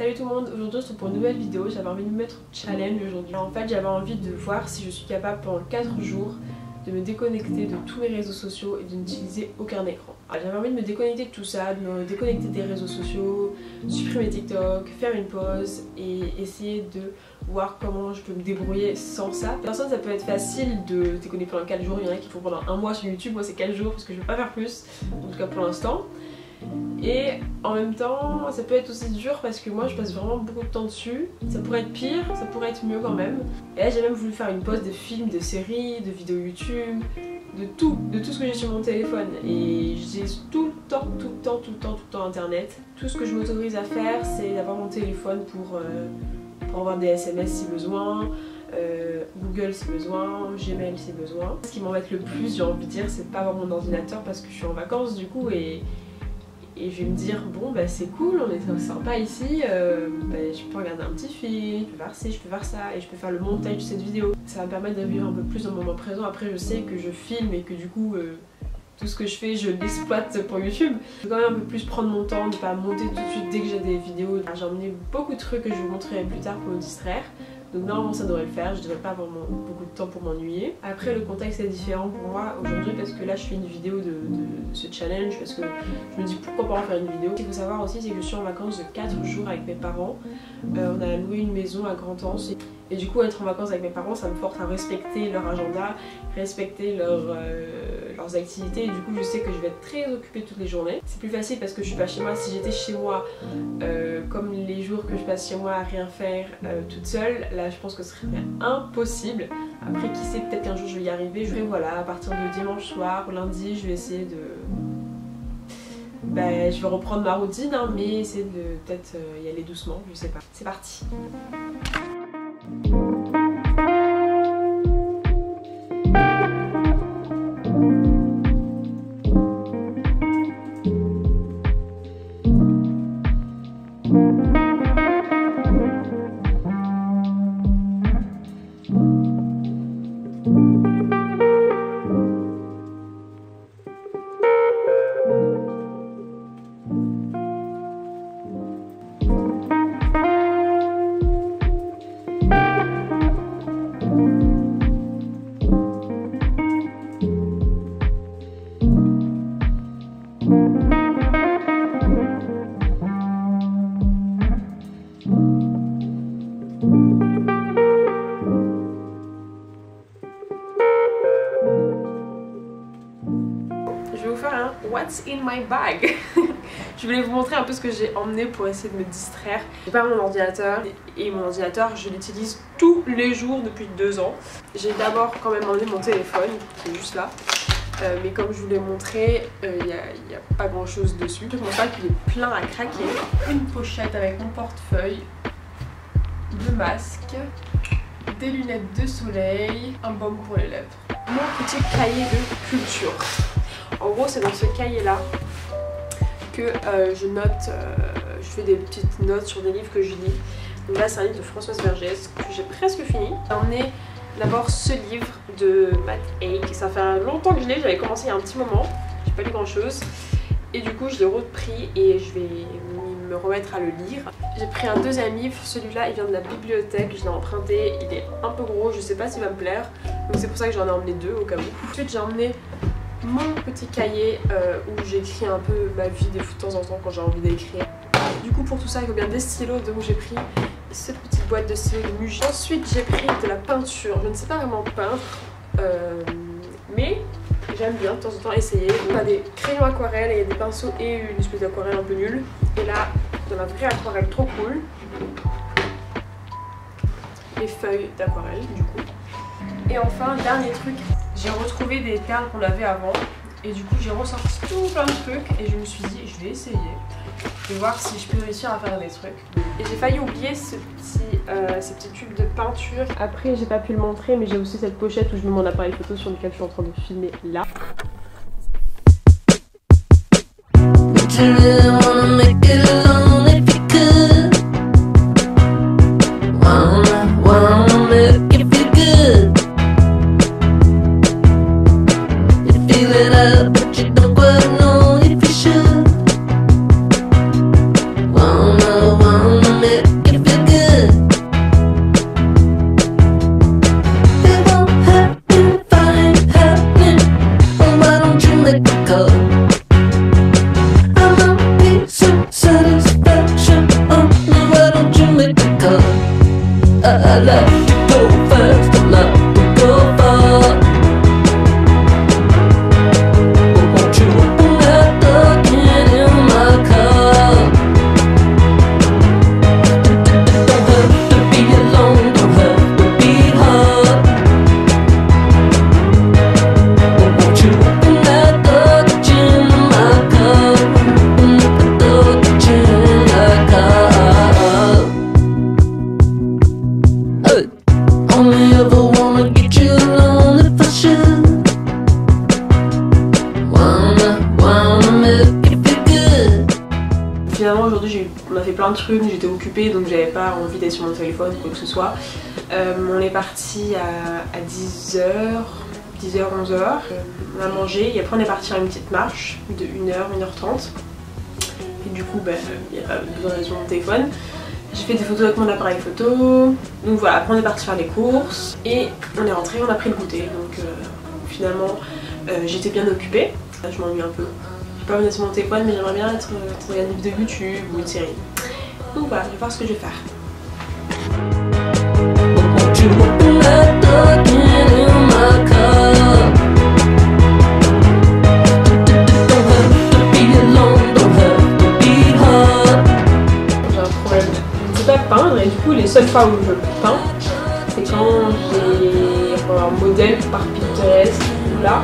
Salut tout le monde, aujourd'hui on se pour une nouvelle vidéo, j'avais envie de me mettre challenge aujourd'hui. En fait j'avais envie de voir si je suis capable pendant 4 jours de me déconnecter de tous mes réseaux sociaux et de n'utiliser aucun écran. J'avais envie de me déconnecter de tout ça, de me déconnecter des réseaux sociaux, supprimer TikTok, faire une pause et essayer de voir comment je peux me débrouiller sans ça. Personne ça peut être facile de déconnecter pendant 4 jours, il y en a qui font pendant un mois sur YouTube, moi c'est 4 jours parce que je veux pas faire plus, en tout cas pour l'instant. Et en même temps, ça peut être aussi dur parce que moi je passe vraiment beaucoup de temps dessus. Ça pourrait être pire, ça pourrait être mieux quand même. Et là j'ai même voulu faire une pause de films, de séries, de vidéos YouTube, de tout, de tout ce que j'ai sur mon téléphone. Et j'ai tout le temps, tout le temps, tout le temps, tout le temps internet. Tout ce que je m'autorise à faire, c'est d'avoir mon téléphone pour, euh, pour avoir des SMS si besoin. Euh, Google si besoin, Gmail si besoin. Ce qui m'embête le plus, j'ai envie de dire, c'est de pas avoir mon ordinateur parce que je suis en vacances du coup et et je vais me dire bon bah c'est cool, on est sympa ici, euh, bah, je peux regarder un petit film, je peux faire ci, je peux faire ça et je peux faire le montage de cette vidéo. Ça va me permettre de vivre un peu plus dans le moment présent. Après je sais que je filme et que du coup euh, tout ce que je fais je l'exploite pour YouTube. Je vais quand même un peu plus prendre mon temps, ne pas monter tout de suite dès que j'ai des vidéos. J'ai emmené beaucoup de trucs que je vous montrerai plus tard pour me distraire. Donc normalement ça devrait le faire, je devrais pas avoir beaucoup de temps pour m'ennuyer. Après le contexte est différent pour moi aujourd'hui parce que là je fais une vidéo de, ce challenge parce que je me dis pourquoi pas en faire une vidéo? Ce qu'il faut savoir aussi c'est que je suis en vacances de 4 jours avec mes parents. Euh, on a loué une maison à Grand-Anse et du coup être en vacances avec mes parents ça me force à respecter leur agenda, respecter euh, leurs activités et du coup je sais que je vais être très occupée toutes les journées. C'est plus facile parce que je suis pas chez moi. Si j'étais chez moi euh, comme les jours que je passe chez moi à rien faire toute seule, je pense que ce serait impossible. Après qui sait peut-être qu'un jour je vais y arriver. Je vais voilà à partir de dimanche soir ou lundi je vais essayer de ben, je vais reprendre ma routine hein, mais essayer de peut-être euh, y aller doucement, je sais pas. C'est parti What's in my bag Je voulais vous montrer un peu ce que j'ai emmené pour essayer de me distraire. J'ai pas mon ordinateur et mon ordinateur je l'utilise tous les jours depuis deux ans. J'ai d'abord quand même emmené mon téléphone qui est juste là. Euh, mais comme je vous l'ai montré, il euh, n'y a, pas grand chose dessus. Mon sac il est plein à craquer. Une pochette avec mon portefeuille, deux masques, des lunettes de soleil, un baume pour les lèvres. Mon petit cahier de culture. En gros, c'est dans ce cahier-là que euh, je note, euh, je fais des petites notes sur des livres que je lis. Donc là, c'est un livre de Françoise Vergès que j'ai presque fini. J'ai emmené d'abord ce livre de Matt Haig. Ça fait longtemps que je l'ai, j'avais commencé il y a un petit moment. J'ai pas lu grand chose. Et du coup, je l'ai repris et je vais me remettre à le lire. J'ai pris un deuxième livre, celui-là il vient de la bibliothèque, je l'ai emprunté, il est un peu gros, je sais pas s'il va me plaire, donc c'est pour ça que j'en ai emmené deux au cas où. Ensuite j'ai emmené mon petit cahier euh, où j'écris un peu ma vie de temps en temps quand j'ai envie d'écrire. Du coup pour tout ça il faut bien des stylos donc j'ai pris cette petite boîte de stylos de Muji. Ensuite j'ai pris de la peinture, je ne sais pas vraiment peindre euh, mais j'aime bien de temps en temps essayer. On a des crayons aquarelles et des pinceaux et une espèce d'aquarelle un peu nulle. Et là de la vraie aquarelle trop cool. Les feuilles d'aquarelle du coup. Et enfin dernier truc j'ai retrouvé des perles qu'on avait avant et du coup j'ai ressorti tout plein de trucs et je me suis dit je vais essayer je vais voir si je peux réussir à faire des trucs. Et j'ai failli oublier ce petit, euh, ces petits tubes de peinture. Après j'ai pas pu le montrer mais j'ai aussi cette pochette où je mets mon appareil photo sur lequel je suis en train de filmer là love. J'étais occupée donc j'avais pas envie d'être sur mon téléphone ou quoi que ce soit. Euh, on est parti à, 10h, 10h, 11h, on a mangé et après on est parti à une petite marche de 1h, 1h30. Et du coup, ben, il n'y a pas besoin d'être sur mon téléphone. J'ai fait des photos avec mon appareil photo. Donc voilà, après on est parti faire les courses et on est rentré, on a pris le goûter. Donc euh, finalement, euh, j'étais bien occupée. Là, je m'ennuie un peu. Je vais pas venir sur mon téléphone, mais j'aimerais bien être, euh, regarder une vidéo YouTube ou une série. Je vais voir ce que je vais faire. seule fois où je peins, c'est quand j'ai un modèle par Pinterest ou là.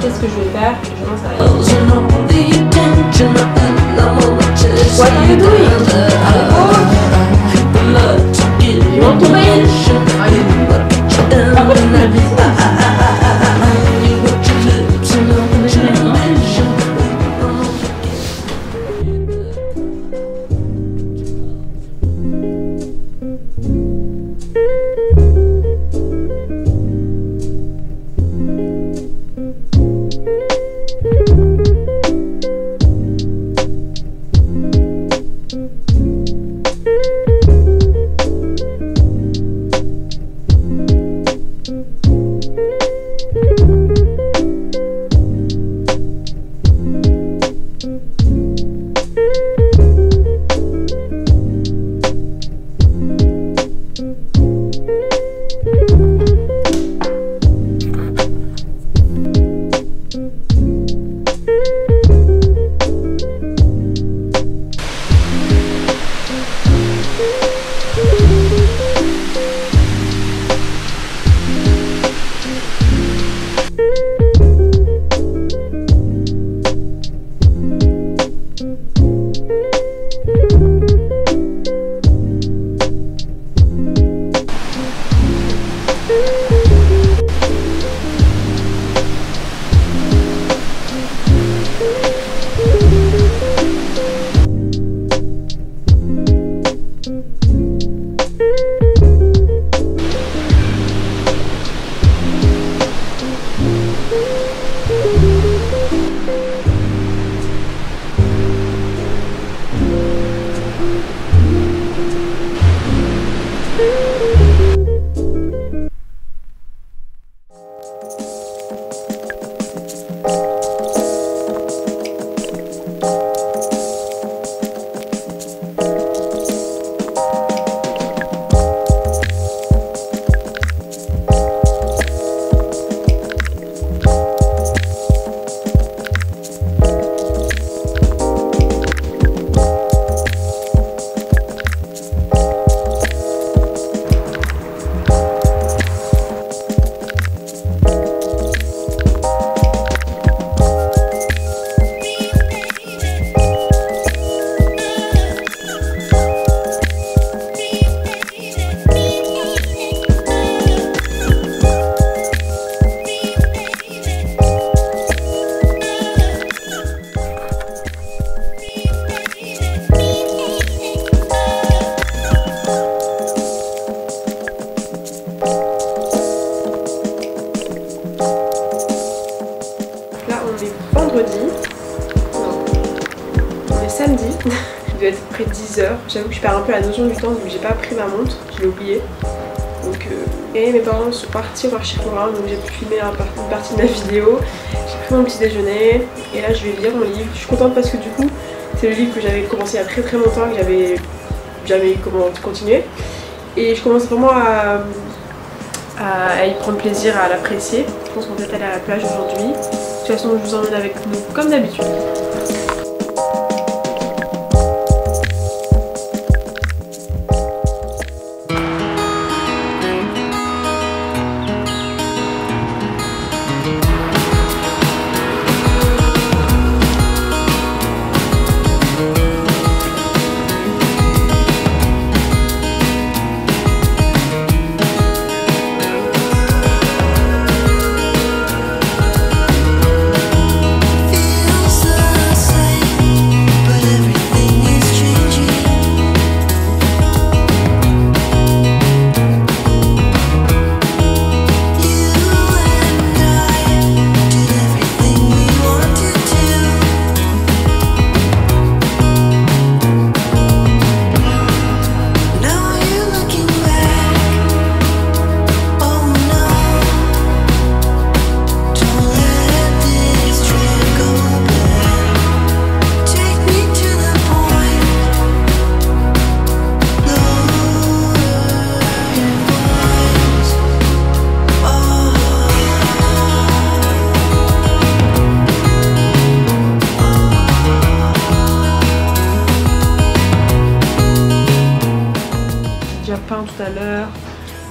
Qu'est-ce que je vais faire Je pense à What are you doing You want to J'avoue que je perds un peu la notion du temps, donc j'ai pas pris ma montre, je l'ai oublié. Donc, euh, Et mes parents sont partis voir Chicoura, donc j'ai pu filmer une partie de ma vidéo. J'ai pris mon petit déjeuner, et là je vais lire mon livre. Je suis contente parce que du coup, c'est le livre que j'avais commencé il y a très très longtemps, que j'avais jamais comment continuer. Et je commence vraiment à, à, y prendre plaisir, à l'apprécier. Je pense qu'on peut aller à la plage aujourd'hui. De toute façon, je vous emmène avec nous comme d'habitude.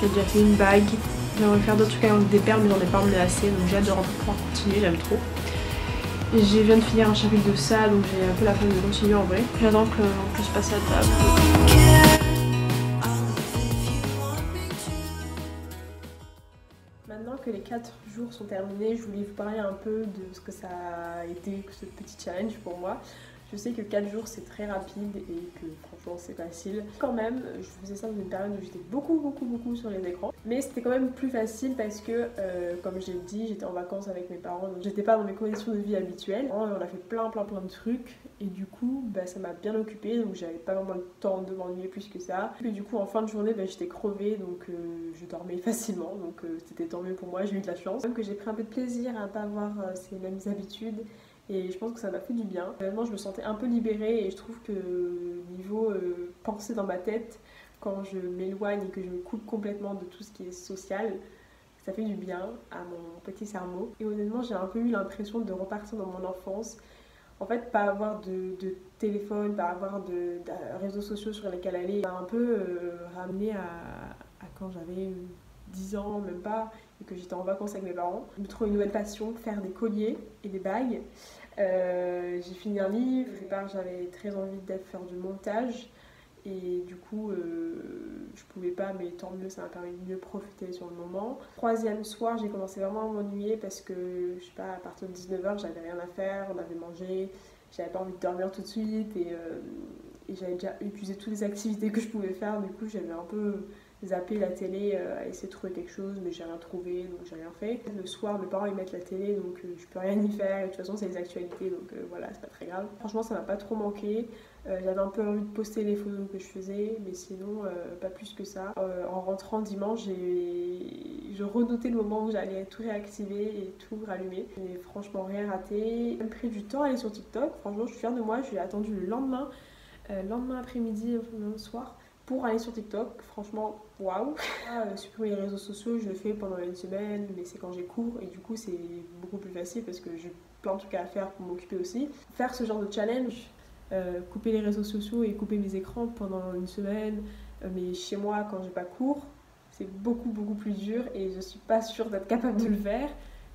J'ai déjà fait une bague. J'aimerais faire d'autres trucs avec des perles, mais j'en ai pas emmené assez, donc j'ai hâte pouvoir continuer, j'aime trop. Je viens de finir un chapitre de ça, donc j'ai un peu la flemme de continuer en vrai. J'attends qu'on puisse passer à table. Maintenant que les 4 jours sont terminés, je voulais vous parler un peu de ce que ça a été, ce petit challenge pour moi. Je sais que 4 jours c'est très rapide et que franchement c'est facile. Quand même, je faisais ça dans une période où j'étais beaucoup beaucoup beaucoup sur les écrans. Mais c'était quand même plus facile parce que, euh, comme j'ai dit, j'étais en vacances avec mes parents, donc j'étais pas dans mes conditions de vie habituelles. On a fait plein plein plein de trucs et du coup bah, ça m'a bien occupée donc j'avais pas vraiment le temps de m'ennuyer plus que ça. Et du coup en fin de journée bah, j'étais crevée donc euh, je dormais facilement donc euh, c'était tant mieux pour moi, j'ai eu de la chance. Même que j'ai pris un peu de plaisir à pas avoir ces mêmes habitudes et je pense que ça m'a fait du bien. Réellement, je me sentais un peu libérée et je trouve que niveau euh, pensée dans ma tête, quand je m'éloigne et que je me coupe complètement de tout ce qui est social, ça fait du bien à mon petit cerveau. Et honnêtement, j'ai un peu eu l'impression de repartir dans mon enfance. En fait, pas avoir de, téléphone, pas avoir de, réseaux sociaux sur lesquels aller, m'a un peu euh, à, à quand j'avais 10 ans, même pas, et que j'étais en vacances avec mes parents. Je me trouve une nouvelle passion, faire des colliers et des bagues. Euh, j'ai fini un livre, j'avais très envie d'être faire du montage et du coup euh, je pouvais pas mais tant mieux ça m'a permis de mieux profiter sur le moment. Troisième soir j'ai commencé vraiment à m'ennuyer parce que je sais pas à partir de 19h j'avais rien à faire, on avait mangé, j'avais pas envie de dormir tout de suite et, euh, et j'avais déjà épuisé toutes les activités que je pouvais faire du coup j'avais un peu zapper la télé, euh, essayer de trouver quelque chose, mais j'ai rien trouvé, donc j'ai rien fait. Le soir, mes parents ils mettent la télé, donc euh, je peux rien y faire. de toute façon, c'est les actualités, donc euh, voilà, c'est pas très grave. Franchement, ça m'a pas trop manqué. J'avais un peu envie de poster les photos que je faisais, mais sinon, pas plus que ça. en rentrant dimanche, je redoutais le moment où j'allais tout réactiver et tout rallumer. J'ai franchement rien raté. J'ai pris du temps à aller sur TikTok. Franchement, je suis fière de moi. Je l'ai attendu le lendemain, lendemain après-midi, le soir pour aller sur TikTok. Franchement, waouh. Euh, supprimer les réseaux sociaux, je le fais pendant une semaine, mais c'est quand j'ai cours et du coup c'est beaucoup plus facile parce que j'ai plein de trucs à faire pour m'occuper aussi. Faire ce genre de challenge, euh, couper les réseaux sociaux et couper mes écrans pendant une semaine, euh, mais chez moi quand j'ai pas cours, c'est beaucoup beaucoup plus dur et je suis pas sûre d'être capable de le faire.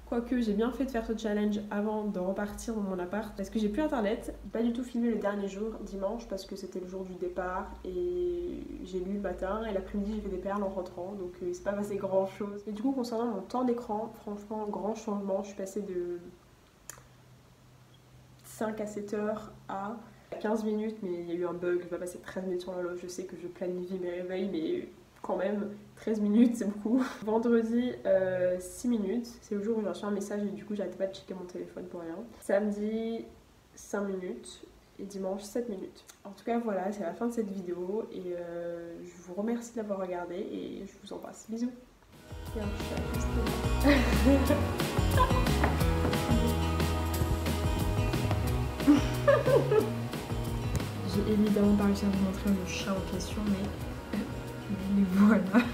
Quoique j'ai bien fait de faire ce challenge avant de repartir dans mon appart parce que j'ai plus internet. Pas du tout filmé le dernier jour, dimanche, parce que c'était le jour du départ et j'ai lu le matin et l'après-midi j'ai fait des perles en rentrant donc euh, c'est pas passé grand chose. Et du coup, concernant mon temps d'écran, franchement, grand changement. Je suis passée de 5 à 7 heures à 15 minutes, mais il y a eu un bug, je vais passer 13 minutes sur l'horloge. Je sais que je planifie mes réveils, mais quand même 13 minutes c'est beaucoup. Vendredi 6 euh, minutes, c'est le jour où j'ai reçu un message et du coup j'arrêtais pas de checker mon téléphone pour rien. Samedi 5 minutes et dimanche 7 minutes. En tout cas voilà, c'est la fin de cette vidéo et euh, je vous remercie d'avoir regardé et je vous embrasse. Bisous. J'ai évidemment pas réussi à vous montrer le chat en question mais mais voilà.